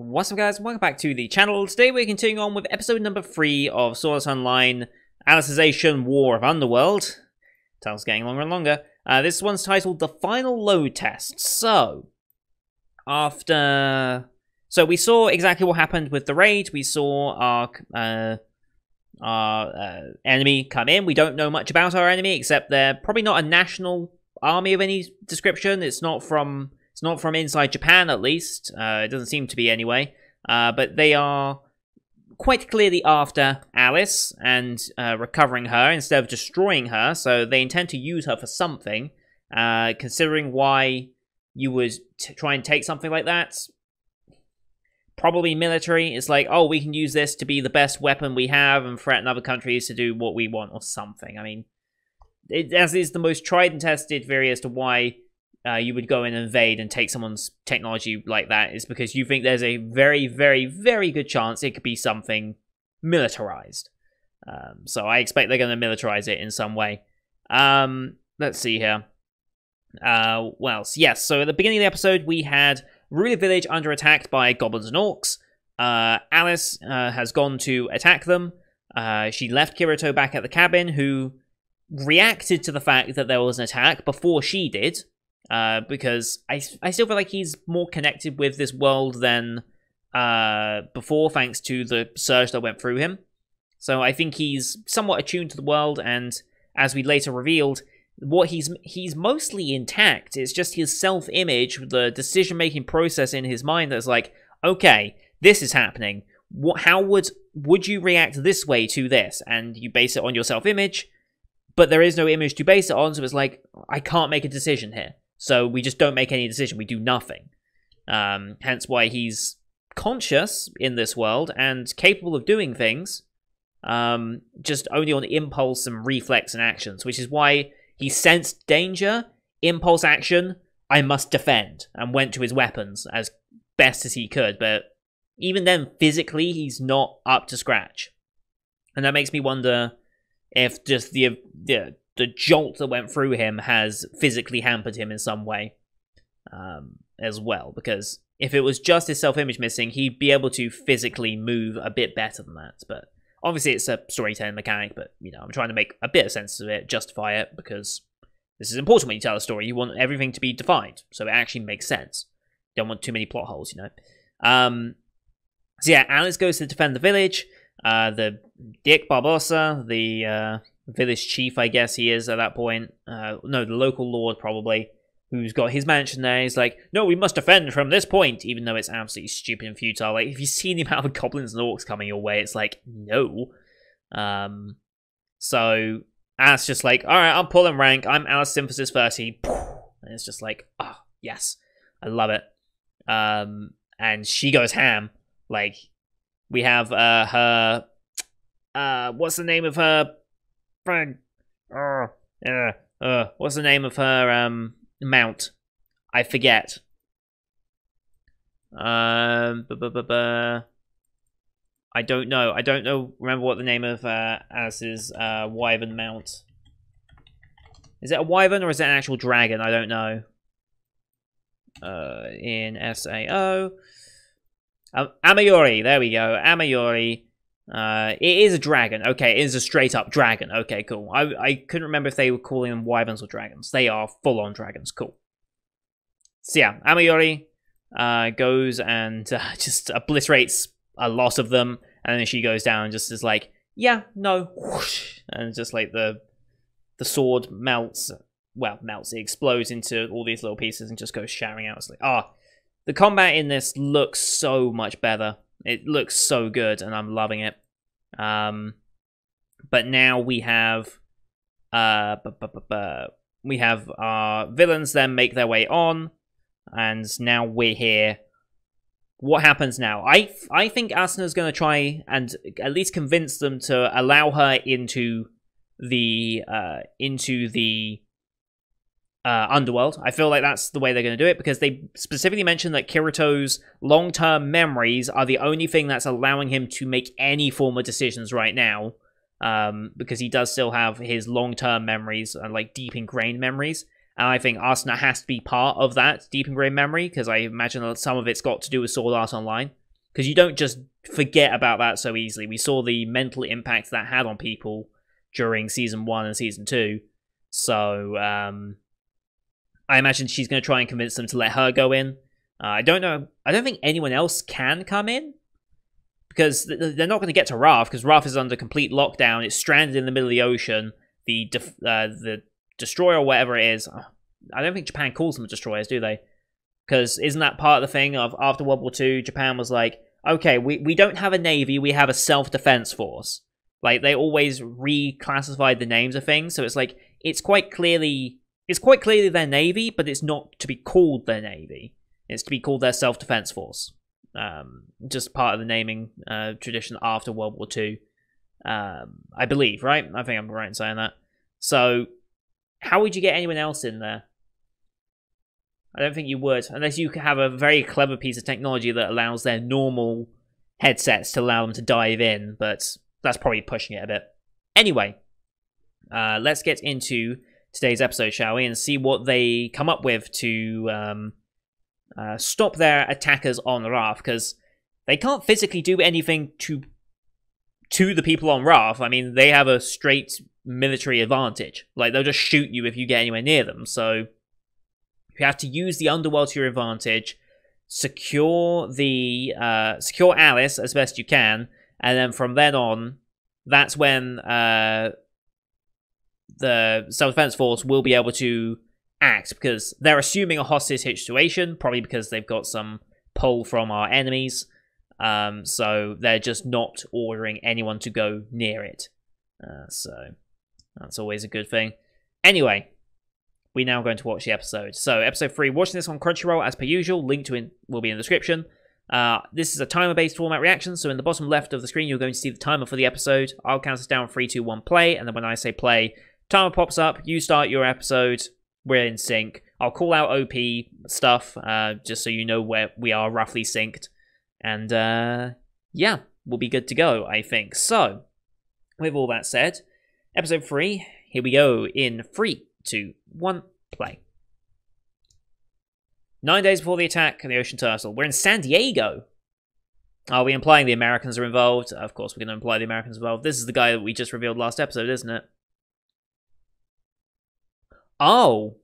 What's up guys, welcome back to the channel. Today we're continuing on with episode number 3 of Sword Online Alicization War of Underworld. Title's getting longer and longer. Uh, this one's titled The Final Load Test. So, after... So we saw exactly what happened with the raid. We saw our, uh, our uh, enemy come in. We don't know much about our enemy, except they're probably not a national army of any description. It's not from it's not from inside Japan, at least. Uh, it doesn't seem to be anyway. Uh, but they are quite clearly after Alice and uh, recovering her instead of destroying her. So they intend to use her for something. Uh, considering why you would try and take something like that, probably military. It's like, oh, we can use this to be the best weapon we have and threaten other countries to do what we want or something. I mean, it, as is the most tried and tested theory as to why uh, you would go and invade and take someone's technology like that is because you think there's a very, very, very good chance it could be something militarized. Um, so I expect they're going to militarize it in some way. Um, let's see here. Uh, well, yes, so at the beginning of the episode, we had Rulid Village under attack by goblins and orcs. Uh, Alice uh, has gone to attack them. Uh, she left Kirito back at the cabin, who reacted to the fact that there was an attack before she did, uh, because I, I still feel like he's more connected with this world than uh, before, thanks to the surge that went through him. So I think he's somewhat attuned to the world, and as we later revealed, what he's he's mostly intact. It's just his self-image, the decision-making process in his mind that's like, okay, this is happening. What? How would would you react this way to this? And you base it on your self-image, but there is no image to base it on, so it's like I can't make a decision here. So we just don't make any decision. We do nothing. Um, hence why he's conscious in this world and capable of doing things, um, just only on impulse and reflex and actions, which is why he sensed danger, impulse action, I must defend, and went to his weapons as best as he could. But even then, physically, he's not up to scratch. And that makes me wonder if just the, the the jolt that went through him has physically hampered him in some way um, as well. Because if it was just his self-image missing, he'd be able to physically move a bit better than that. But obviously, it's a storytelling mechanic. But you know, I'm trying to make a bit of sense of it, justify it, because this is important when you tell a story. You want everything to be defined, so it actually makes sense. You don't want too many plot holes, you know. Um, so yeah, Alice goes to defend the village. Uh, the Dick Barbosa, the uh, village chief, I guess he is at that point. Uh, no, the local lord probably, who's got his mansion there. He's like, no, we must defend from this point, even though it's absolutely stupid and futile. Like, if you see the amount of goblins and orcs coming your way, it's like, no. Um, so Alice just like, all right, I'm pulling rank. I'm Alice Synthesis 30. And it's just like, oh, yes. I love it. Um, and she goes ham. Like, we have uh, her. Uh, what's the name of her Frank. Uh, uh, what's the name of her um mount? I forget. Um, bu- bu- bu- I don't know. I don't know. Remember what the name of uh, Alice's uh, wyvern mount? Is it a wyvern or is it an actual dragon? I don't know. Uh, in SAO. Um, Amayori. There we go. Amayori. Uh, it is a dragon. Okay, it is a straight up dragon. Okay, cool. I, I couldn't remember if they were calling them wyverns or dragons. They are full on dragons. Cool. So yeah, Amayori uh, goes and uh, just obliterates a lot of them, and then she goes down and just is like, yeah, no, and just like the the sword melts. Well, melts. It explodes into all these little pieces and just goes showering out. It's like, ah, oh, the combat in this looks so much better it looks so good, and I'm loving it. Um, but now we have uh, we have our villains then make their way on, and now we're here. What happens now? I I think Asuna's going to try and at least convince them to allow her into the uh, into the uh, Underworld. I feel like that's the way they're going to do it because they specifically mentioned that Kirito's long term memories are the only thing that's allowing him to make any form of decisions right now. Um, because he does still have his long term memories and like deep ingrained memories. And I think Asuna has to be part of that deep ingrained memory because I imagine that some of it's got to do with Sword Art Online. because you don't just forget about that so easily. We saw the mental impact that had on people during season one and season two. So um, I imagine she's going to try and convince them to let her go in. Uh, I don't know. I don't think anyone else can come in because they're not going to get to Rath because Rath is under complete lockdown. It's stranded in the middle of the ocean. The uh, the destroyer or whatever it is. I don't think Japan calls them destroyers, do they? Because isn't that part of the thing of after World War II, Japan was like, okay, we, we don't have a navy, we have a self defense force. Like they always reclassified the names of things, so it's like it's quite clearly it's quite clearly their navy, but it's not to be called their navy. It's to be called their self defense force. Um, just part of the naming uh, tradition after World War II, um, I believe. Right? I think I'm right in saying that. So, how would you get anyone else in there? I don't think you would, unless you have a very clever piece of technology that allows their normal headsets to allow them to dive in, but that's probably pushing it a bit. Anyway, uh, let's get into today's episode, shall we, and see what they come up with to um, uh, stop their attackers on Rath, because they can't physically do anything to to the people on Rath. I mean, they have a straight military advantage. Like they'll just shoot you if you get anywhere near them. So you have to use the underworld to your advantage, secure the uh, secure Alice as best you can, and then from then on, that's when uh, the self defense force will be able to act because they're assuming a hostage situation, probably because they've got some pull from our enemies. Um, so they're just not ordering anyone to go near it. Uh, so that's always a good thing. Anyway, we're now going to watch the episode. So, episode three, watching this on Crunchyroll as per usual. Link to it will be in the description. Uh, this is a timer-based format reaction, so in the bottom left of the screen, you're going to see the timer for the episode. I'll count us down, three, two, one, play, and then when I say play, timer pops up. You start your episode. We're in sync. I'll call out OP stuff, uh, just so you know where we are roughly synced. And uh, yeah, we'll be good to go, I think. So, with all that said, episode three, here we go in three, two, one, play. Nine days before the attack on the Ocean Turtle. We're in San Diego. Are we implying the Americans are involved? Of course, we're going to imply the Americans involved. This is the guy that we just revealed last episode, isn't it? Oh.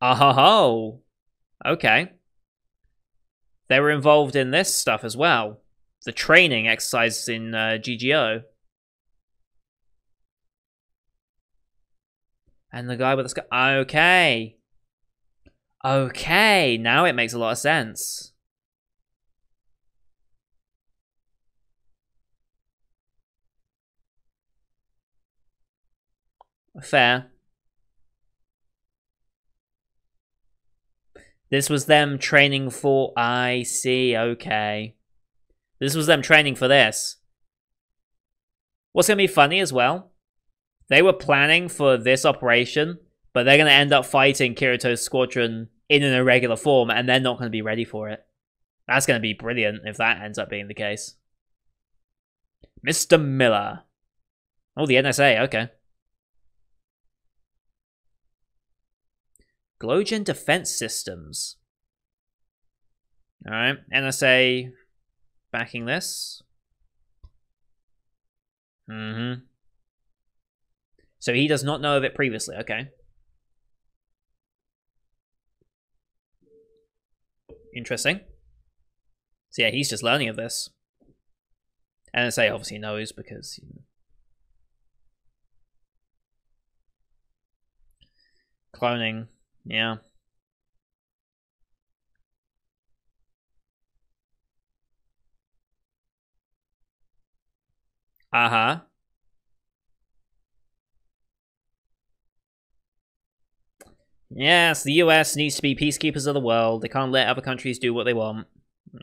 Oh ho ho. Okay. They were involved in this stuff as well. The training exercises in uh, GGO. And the guy with the sky. Okay. Okay, now it makes a lot of sense. Fair. This was them training for... I see, okay. This was them training for this. What's going to be funny as well they were planning for this operation, but they're going to end up fighting Kirito's squadron in an irregular form, and they're not going to be ready for it. That's going to be brilliant if that ends up being the case. Mr. Miller. Oh, the NSA, okay. Glowgen Defense Systems. Alright, NSA backing this. Mm-hmm. So he does not know of it previously, okay. Interesting. So yeah, he's just learning of this. NSA obviously knows because... You know, cloning, yeah. Uh-huh. Yes, the US needs to be peacekeepers of the world. They can't let other countries do what they want.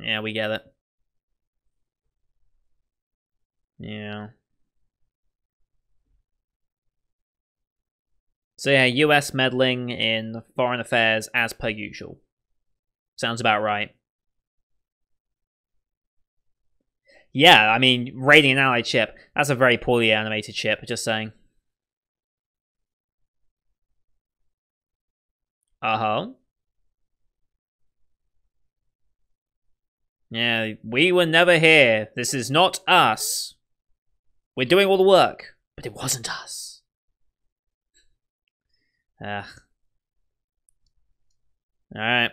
Yeah, we get it. Yeah. So yeah, US meddling in foreign affairs as per usual. Sounds about right. Yeah, I mean, raiding an allied ship, that's a very poorly animated ship, just saying. Uh-huh. Yeah, we were never here. This is not us. We're doing all the work, but it wasn't us. Ugh. Alright.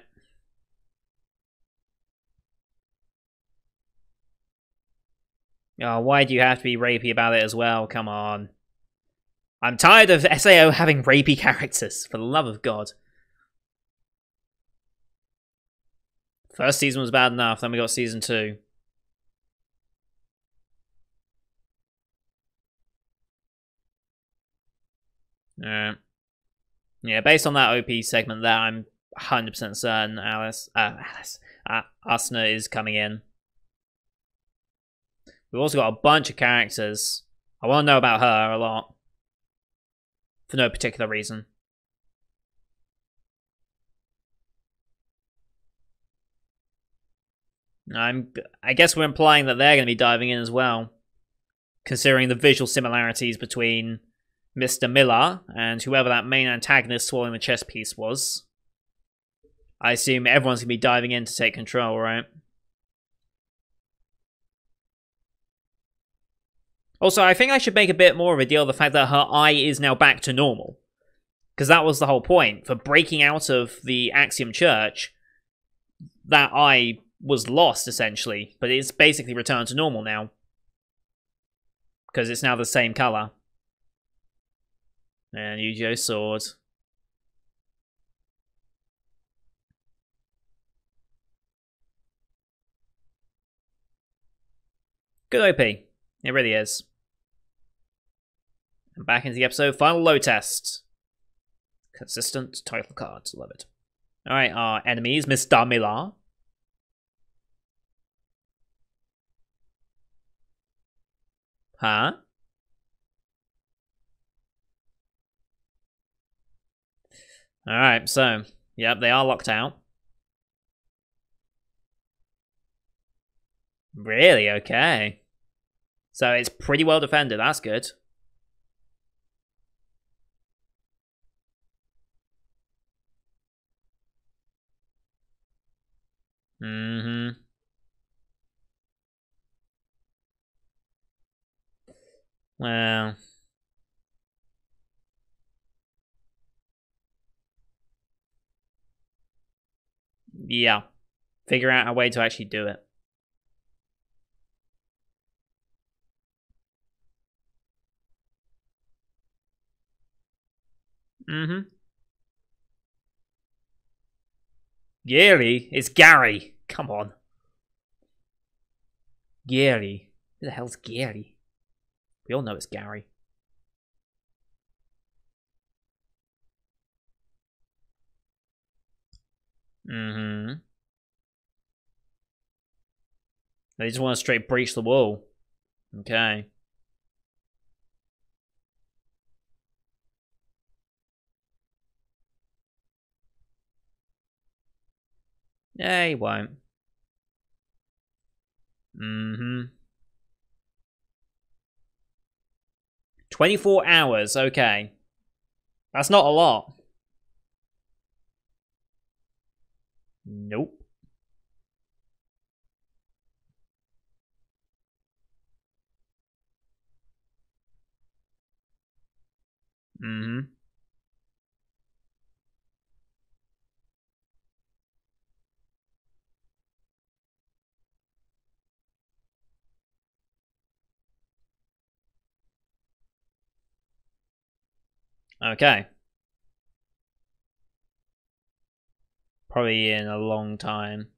Oh, why do you have to be rapey about it as well? Come on. I'm tired of SAO having rapey characters, for the love of God. First season was bad enough, then we got season two. Yeah. Yeah, based on that OP segment there, I'm 100% certain Alice, uh, Alice, uh, is coming in. We've also got a bunch of characters. I want to know about her a lot. For no particular reason. I'm, I guess we're implying that they're going to be diving in as well. Considering the visual similarities between Mr. Miller and whoever that main antagonist swallowing the chess piece was. I assume everyone's going to be diving in to take control, right? Also, I think I should make a bit more of a deal of the fact that her eye is now back to normal. Because that was the whole point. For breaking out of the Axiom Church, that eye was lost, essentially. But it's basically returned to normal now. Because it's now the same colour. And Yu-Gi-Oh! Sword. Good OP. It really is. And back into the episode. Final load test. Consistent title cards. Love it. Alright, our enemies. Mr. Miller. Huh? Alright, so, yep, they are locked out. Really? Okay. So it's pretty well defended, that's good. Mm-hmm. Well... yeah, figure out a way to actually do it. Mm-hmm. Gary? It's Gary. Come on. Gary. Who the hell's Gary? We all know it's Gary. Mm-hmm. They just want to straight breach the wall. Okay. Yeah, he won't. Mm-hmm. 24 hours, okay. That's not a lot. Nope. Mm-hmm. Okay. Probably in a long time.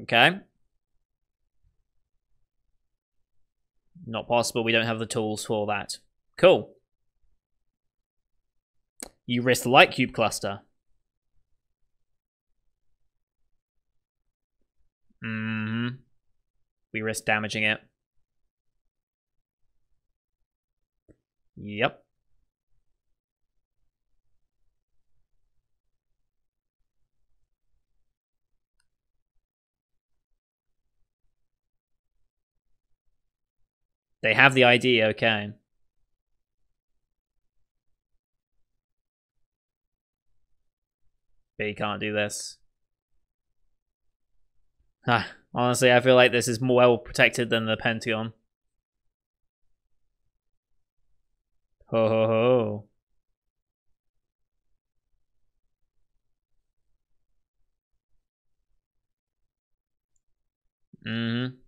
Okay. Not possible, we don't have the tools for that. Cool. You risk the light cube cluster. Mm hmm We risk damaging it. Yep. They have the ID, okay. But he can't do this. Ah, honestly, I feel like this is more well protected than the Pentagon. Ho ho ho. Mm-hmm.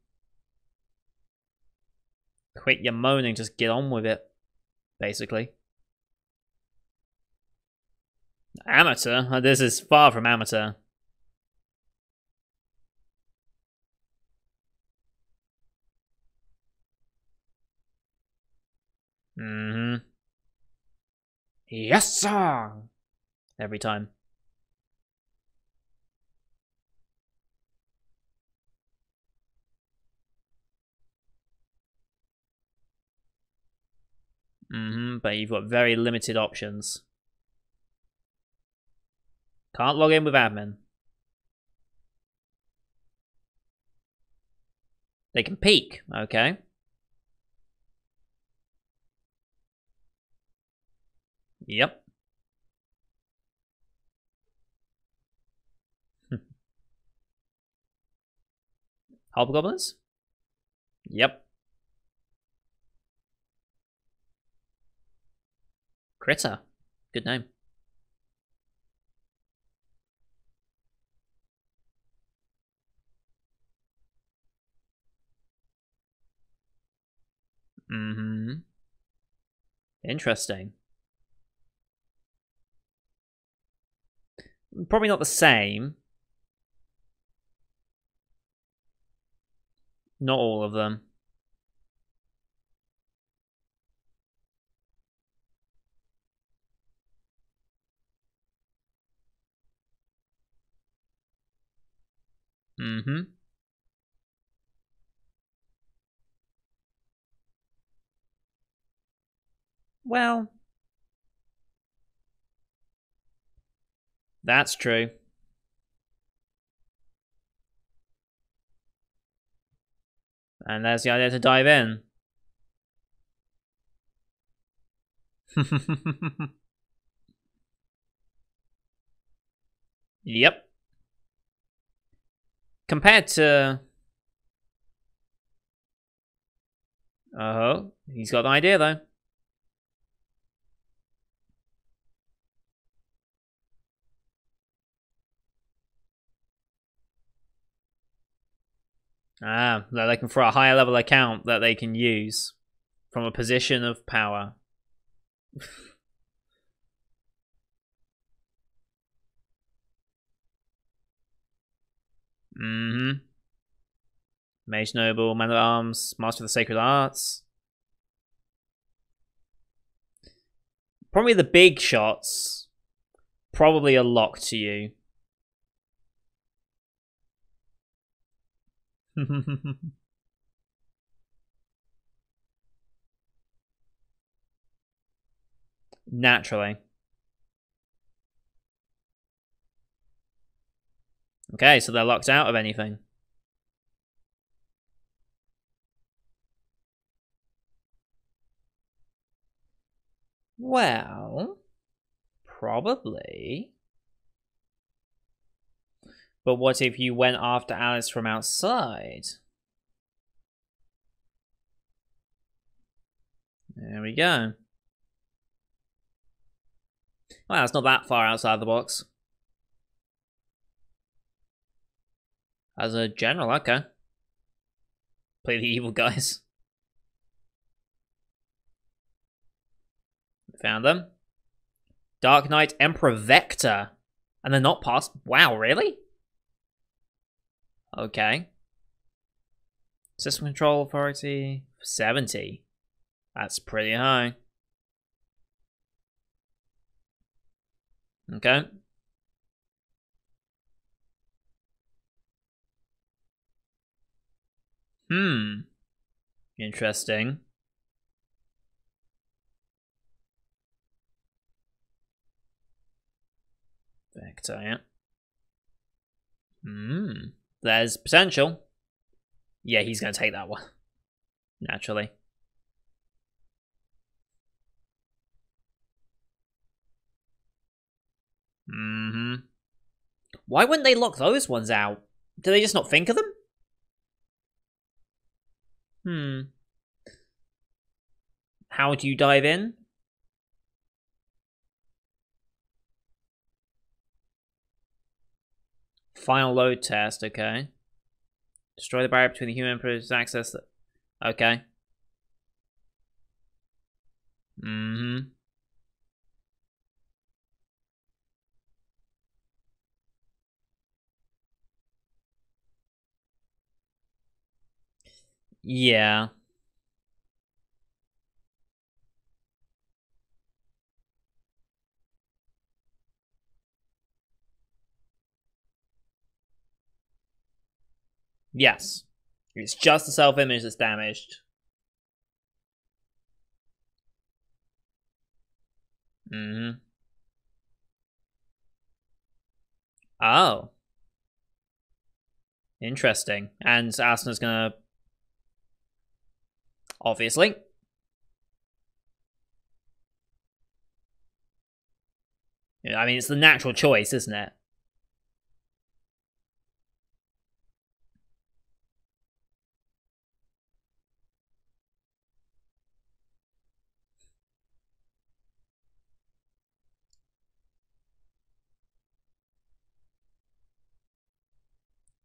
Quit your moaning, just get on with it. Basically. Amateur? This is far from amateur. Mm-hmm. Yes, sir! Every time. Mm-hmm, but you've got very limited options. Can't log in with admin. They can peek, okay. Yep. Hobgoblins? Yep. Critter. Good name. Mm-hmm. Interesting. Probably not the same. Not all of them. Mm-hmm. Well, that's true. And there's the idea to dive in. yep compared to oh he's got the idea though Ah, they're looking for a higher level account that they can use from a position of power. Mm-hmm. Mage Noble, Man at Arms, Master of the Sacred Arts. Probably the big shots. Probably a lock to you. Naturally. Okay, so they're locked out of anything. Well, probably. But what if you went after Alice from outside? There we go. Well, it's not that far outside the box. As a general, okay. Play the evil guys. Found them. Dark Knight Emperor Vecta. And they're not past. Wow, really? Okay. System Control Authority 70. That's pretty high. Okay. Hmm. Interesting. Vecta, yeah. Hmm. There's potential. Yeah, he's going to take that one. Naturally. Mm-hmm. Why wouldn't they lock those ones out? Do they just not think of them? Hmm. How do you dive in? Final load test, okay. Destroy the barrier between the human and access. Okay. Mm-hmm. Yeah. Yes. It's just the self-image that's damaged. Mm-hmm. Oh. Interesting. And Asuna's gonna... Obviously. I mean, it's the natural choice, isn't it?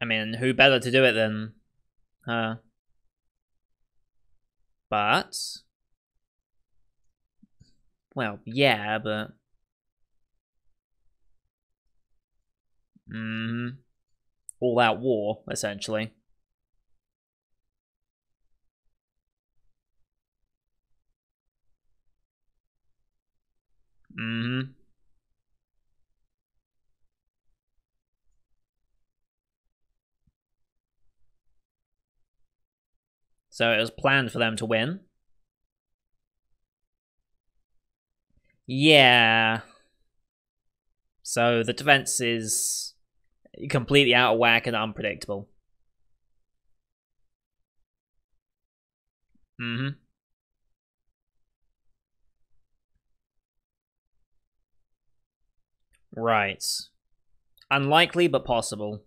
I mean, who better to do it than her? But, well, yeah, but, mm, all out war essentially. Mm-hmm. So it was planned for them to win. Yeah. So the defense is completely out of whack and unpredictable. Mm-hmm. Right. Unlikely, but possible.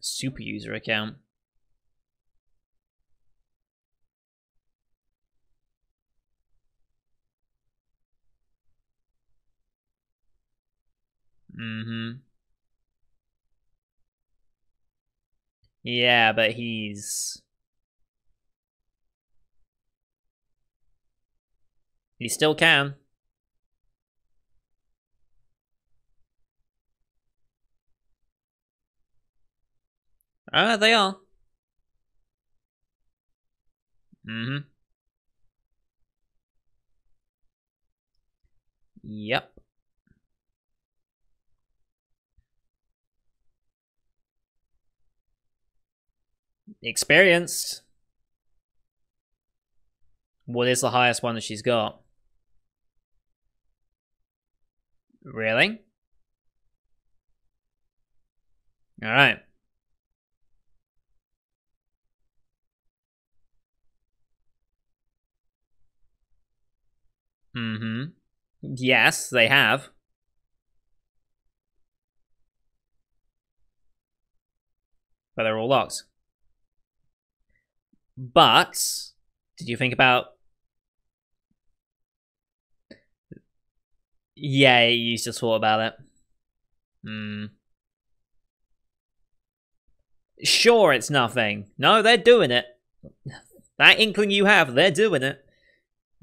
Super user account. Mm-hmm. Yeah, but he's... He still can. Ah, they are. Mm-hmm. Yep. Experienced. What is the highest one that she's got? Really? Alright. Mm-hmm. Yes, they have. But they're all locked. But did you think about? Yeah, you just thought about it. Hmm. Sure, it's nothing. No, they're doing it. That inkling you have, they're doing it.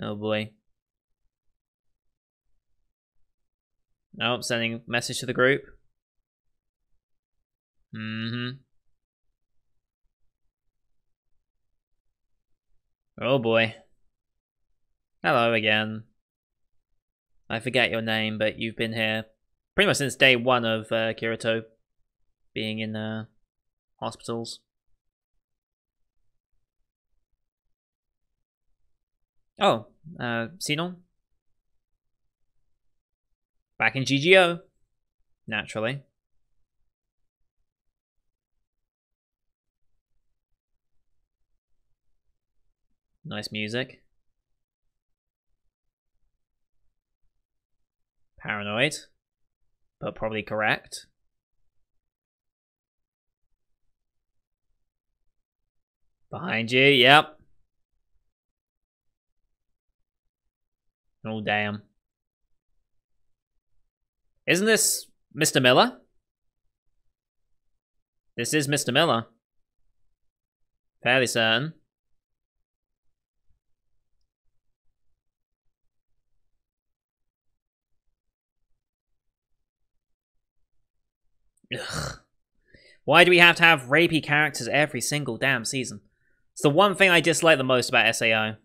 Oh boy. Oh, sending message to the group. Mm-hmm. Oh boy. Hello again. I forget your name, but you've been here pretty much since day one of uh, Kirito being in uh, hospitals. Oh, uh, Sinon? Back in GGO. Naturally. Nice music. Paranoid. but probably correct. Behind you, yep. Oh, damn. Isn't this Mr. Miller? This is Mr. Miller. Fairly certain. Ugh. Why do we have to have rapey characters every single damn season? It's the one thing I dislike the most about SAO.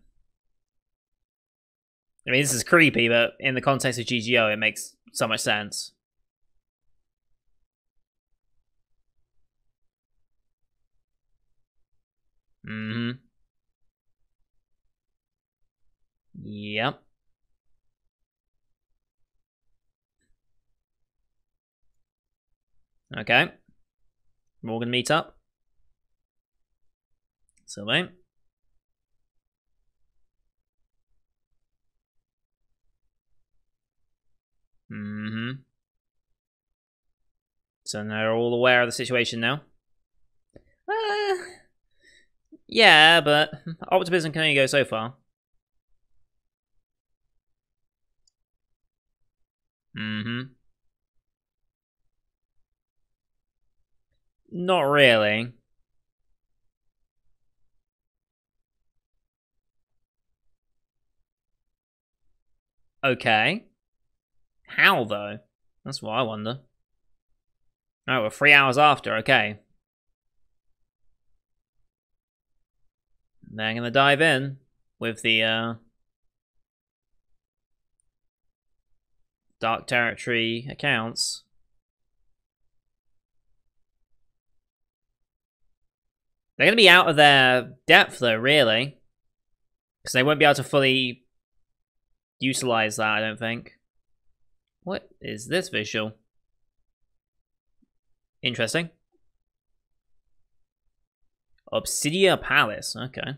I mean, this is creepy, but in the context of GGO, it makes so much sense. Mm-hmm. Yep. Okay. We're all gonna meet up. So wait. Mm-hmm. So they're all aware of the situation now. Uh, yeah, but optimism can only go so far. Mm-hmm. Not really. Okay. How, though? That's what I wonder. Oh, we're three hours after, okay. Now I'm gonna dive in with the, uh... Dark Territory accounts. They're going to be out of their depth, though, really. Because they won't be able to fully utilize that, I don't think. What is this visual? Interesting. Obsidia Palace, okay.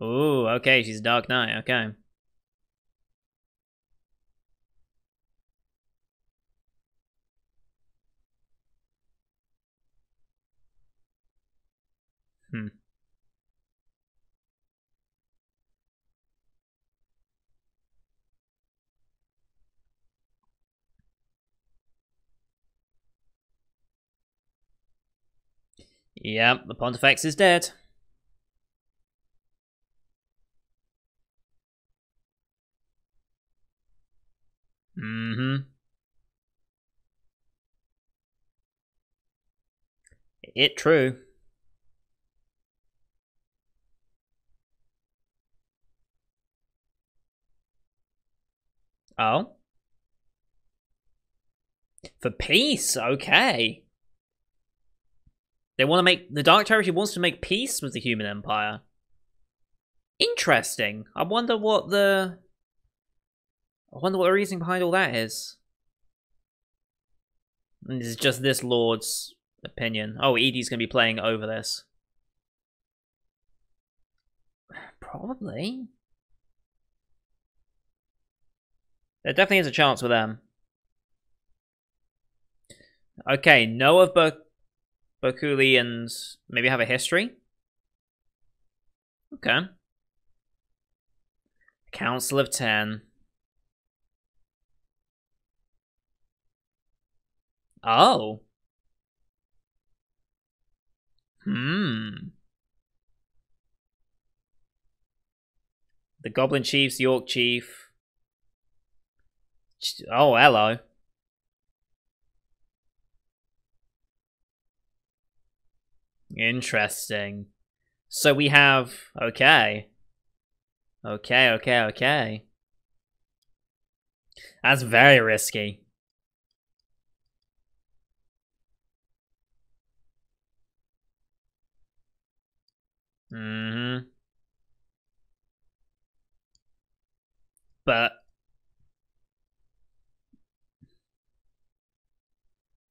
Oh, okay, she's Dark Knight, okay. Hmm. Yep, the Pontifex is dead. Mm-hmm. It true. Oh. For peace, okay. They want to make the Dark Territory wants to make peace with the Human Empire. Interesting. I wonder what the I wonder what the reasoning behind all that is. And this is just this lord's opinion. Oh, Edie's gonna be playing over this. Probably. There definitely is a chance with them. Okay, know of Bo and maybe have a history? Okay. Council of Ten. Oh. Hmm. The Goblin Chiefs, Orc Chief. Oh, hello. Interesting. So we have... Okay. Okay, okay, okay. That's very risky. Mm-hmm. But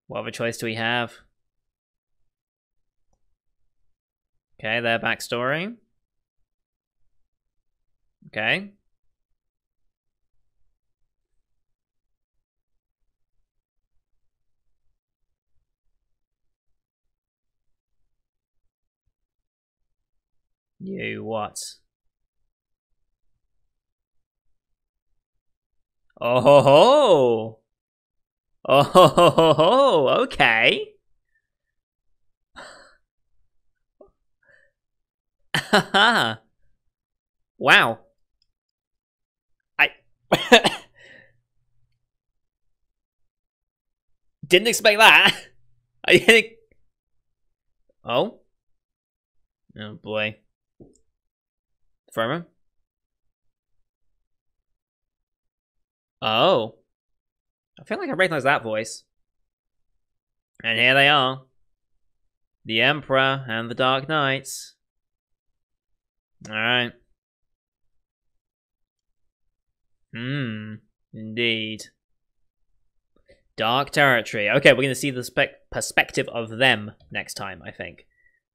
What other choice do we have? Okay, their backstory. Okay. You what? Oh ho ho! Oh! Okay. wow. I didn't expect that. I didn't. Oh. Oh boy. Farmer. Oh. I feel like I recognize that voice. And here they are. The Emperor and the Dark Knights. Alright. Hmm. Indeed. Dark territory. Okay, we're going to see the perspective of them next time, I think.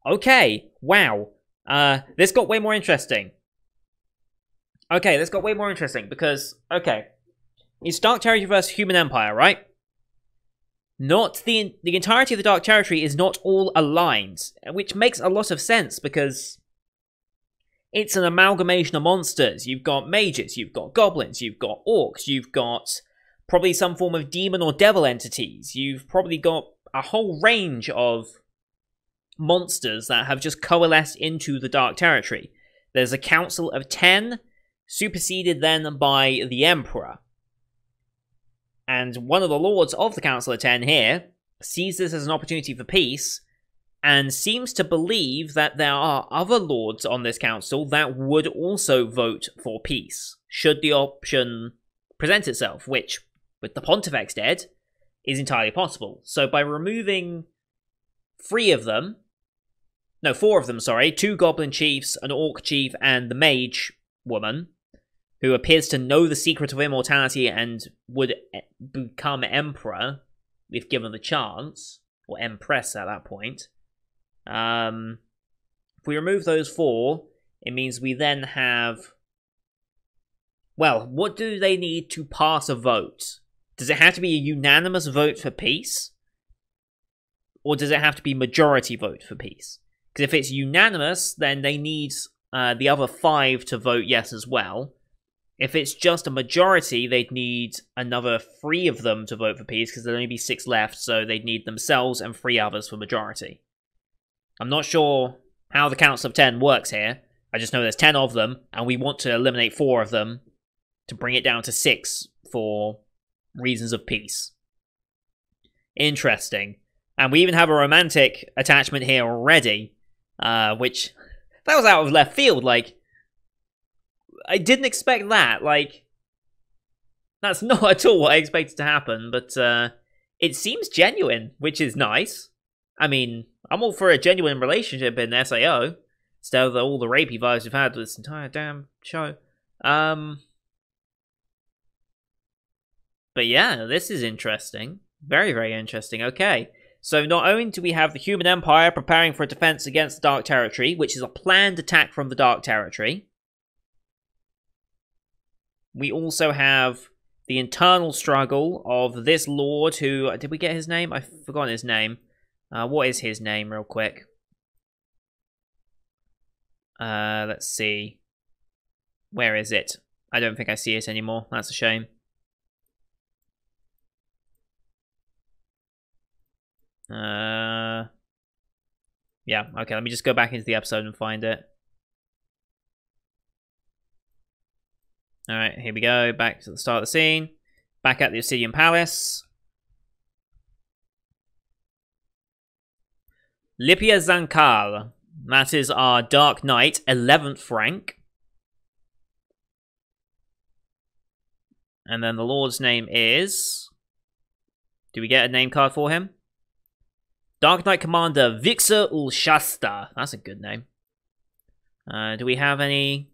Okay, wow. Uh, this got way more interesting. Okay, this got way more interesting because, okay, it's Dark Territory versus Human Empire, right? Not the the entirety of the Dark Territory is not all aligned, which makes a lot of sense because it's an amalgamation of monsters. You've got mages, you've got goblins, you've got orcs, you've got probably some form of demon or devil entities. You've probably got a whole range of monsters that have just coalesced into the Dark Territory. There's a council of 10, superseded then by the Emperor. And one of the lords of the Council of Ten here sees this as an opportunity for peace and seems to believe that there are other lords on this council that would also vote for peace, should the option present itself, which, with the Pontifex dead, is entirely possible. So by removing three of them, no, four of them, sorry, two goblin chiefs, an orc chief, and the mage woman, who appears to know the secret of immortality and would become emperor if given the chance, or empress at that point. Um, if we remove those four, it means we then have. Well, what do they need to pass a vote? Does it have to be a unanimous vote for peace? Or does it have to be majority vote for peace? Because if it's unanimous, then they need uh, the other five to vote yes as well. If it's just a majority, they'd need another three of them to vote for peace because there'd only be six left, so they'd need themselves and three others for majority. I'm not sure how the Council of Ten works here. I just know there's ten of them, and we want to eliminate four of them to bring it down to six for reasons of peace. Interesting. And we even have a romantic attachment here already, uh, which that was out of left field. Like, I didn't expect that. Like, that's not at all what I expected to happen, but uh, it seems genuine, which is nice. I mean, I'm all for a genuine relationship in SAO, instead of all the rapey vibes we've had this entire damn show. Um, but yeah, this is interesting. Very, very interesting. Okay. So not only do we have the Human Empire preparing for a defense against the Dark Territory, which is a planned attack from the Dark Territory, we also have the internal struggle of this lord who... Did we get his name? I've forgotten his name. Uh, what is his name, real quick? Uh, let's see. Where is it? I don't think I see it anymore. That's a shame. Uh, yeah, okay, let me just go back into the episode and find it. Alright, here we go. Back to the start of the scene. Back at the Obsidian Palace. Lipia Zancale. That is our Dark Knight, 11th rank. And then the Lord's name is... Do we get a name card for him? Dark Knight Commander Vixur Ulshasta. That's a good name. Uh, do we have any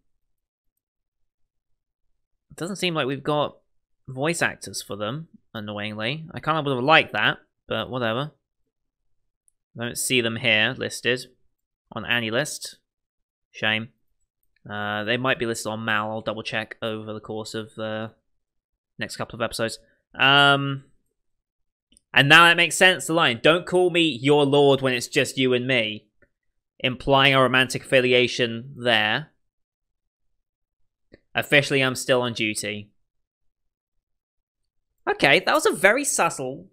doesn't seem like we've got voice actors for them, annoyingly. I kind of would have liked that, but whatever. I don't see them here listed on any list. Shame. Uh, they might be listed on Mal. I'll double check over the course of the next couple of episodes. Um, and now that makes sense. The line, "Don't call me your lord when it's just you and me." implying a romantic affiliation there. Officially, I'm still on duty. Okay, that was a very subtle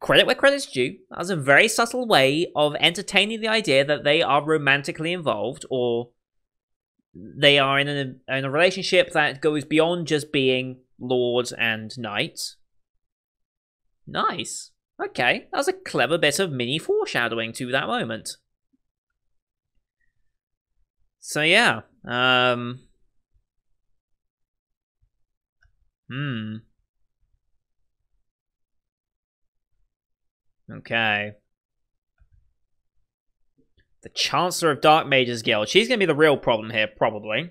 credit where credit's due. That was a very subtle way of entertaining the idea that they are romantically involved or they are in a, in a relationship that goes beyond just being lord and knight. Nice. Okay, that was a clever bit of mini foreshadowing to that moment. So yeah, um... Hmm. Okay. The Chancellor of Dark Mages Guild. She's going to be the real problem here, probably.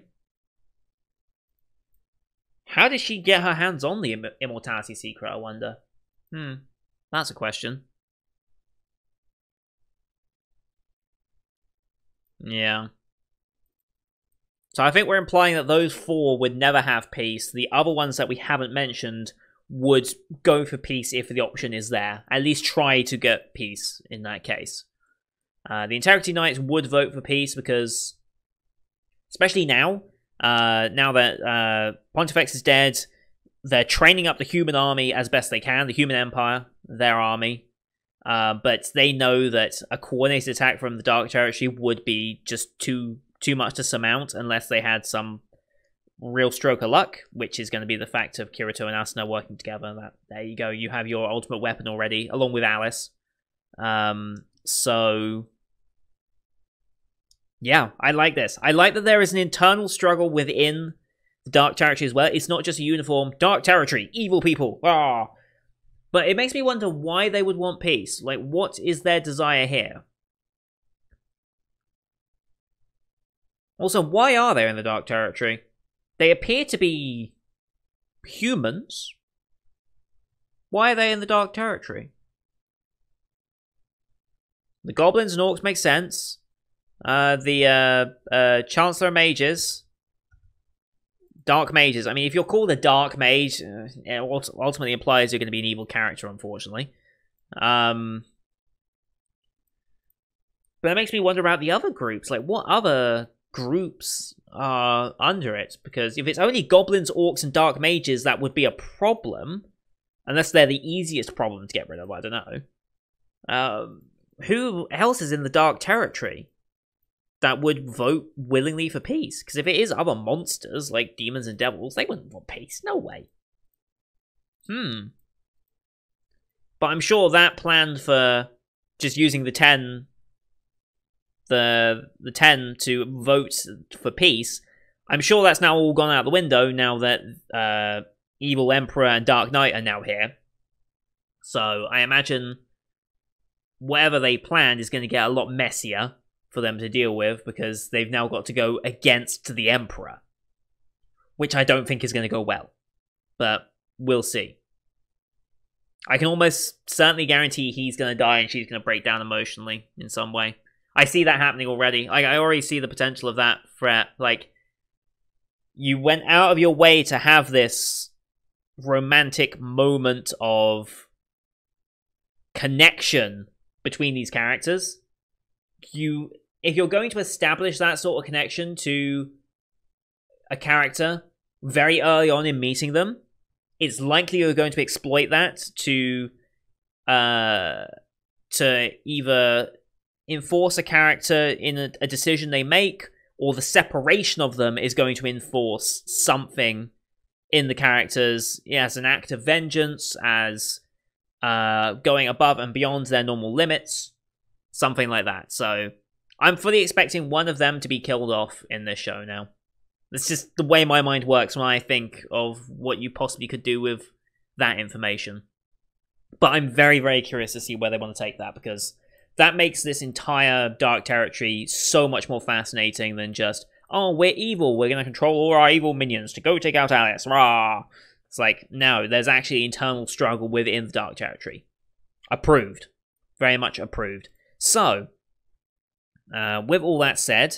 How did she get her hands on the Im Immortality Secret, I wonder? Hmm. That's a question. Yeah. So I think we're implying that those four would never have peace. The other ones that we haven't mentioned would go for peace if the option is there. At least try to get peace in that case. Uh, the Integrity Knights would vote for peace because, especially now, uh, now that uh, Pontifex is dead, they're training up the human army as best they can, the human empire, their army. Uh, but they know that a coordinated attack from the Dark Territory would be just too too much to surmount unless they had some real stroke of luck, which is going to be the fact of Kirito and Asuna working together. That there you go, you have your ultimate weapon already, along with Alice. Um, so yeah, I like this. I like that there is an internal struggle within the Dark Territory as well. It's not just a uniform Dark Territory, evil people. Ah. But it makes me wonder why they would want peace. Like, what is their desire here? Also, why are they in the Dark Territory? They appear to be humans. Why are they in the Dark Territory? The goblins and orcs make sense. Uh, the uh, uh, Chancellor Mages, Dark Mages. I mean, if you're called a Dark Mage, uh, it ultimately implies you're going to be an evil character, unfortunately. Um, but it makes me wonder about the other groups. Like, what other groups are under it because if it's only goblins, orcs, and dark mages, that would be a problem. Unless they're the easiest problem to get rid of, I don't know. Um, who else is in the dark territory that would vote willingly for peace? Because if it is other monsters like demons and devils, they wouldn't want peace. No way. Hmm. But I'm sure that plan for just using the 10 the the ten to vote for peace, I'm sure that's now all gone out the window now that uh, Evil Emperor and Dark Knight are now here. So I imagine whatever they planned is going to get a lot messier for them to deal with because they've now got to go against the Emperor, which I don't think is going to go well. But we'll see. I can almost certainly guarantee he's going to die and she's going to break down emotionally in some way. I see that happening already. I, I already see the potential of that threat. Like, you went out of your way to have this romantic moment of connection between these characters. You, if you're going to establish that sort of connection to a character very early on in meeting them, it's likely you're going to exploit that to, uh, to either enforce a character in a, a decision they make, or the separation of them is going to enforce something in the characters as an act of vengeance, as uh, going above and beyond their normal limits, something like that. So I'm fully expecting one of them to be killed off in this show now. It's just the way my mind works when I think of what you possibly could do with that information. But I'm very, very curious to see where they want to take that because that makes this entire dark territory so much more fascinating than just oh we're evil we're going to control all our evil minions to go take out alice rah. It's like no there's actually internal struggle within the dark territory. Approved. Very much approved. So uh, with all that said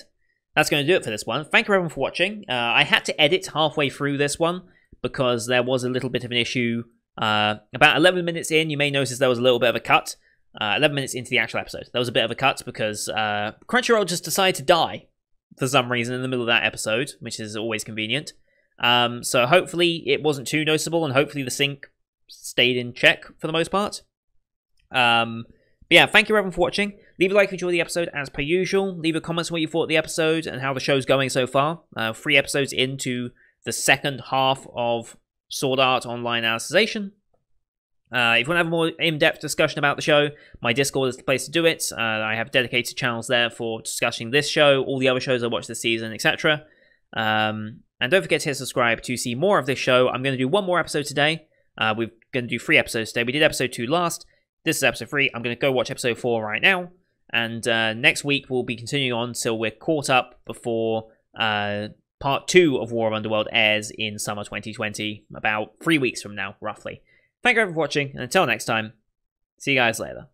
that's going to do it for this one. Thank you everyone for watching. Uh, i had to edit halfway through this one because there was a little bit of an issue uh, about 11 minutes in you may notice there was a little bit of a cut uh, 11 minutes into the actual episode. That was a bit of a cut because uh, Crunchyroll just decided to die for some reason in the middle of that episode, which is always convenient. Um, so hopefully it wasn't too noticeable, and hopefully the sync stayed in check for the most part. Um, but yeah, thank you everyone for watching. Leave a like if you enjoyed the episode as per usual. Leave a comment on what you thought of the episode and how the show's going so far. Uh, three episodes into the second half of Sword Art Online Alicization. Uh, if you want to have a more in-depth discussion about the show, my Discord is the place to do it. Uh, I have dedicated channels there for discussing this show, all the other shows I watch this season, etc. Um, and don't forget to hit subscribe to see more of this show. I'm going to do one more episode today. Uh, we're going to do three episodes today. We did episode two last. This is episode three. I'm going to go watch episode four right now. And uh, next week, we'll be continuing on till we're caught up before uh, part two of War of Underworld airs in summer 2020, about three weeks from now, roughly. Thank you for watching, and until next time, see you guys later.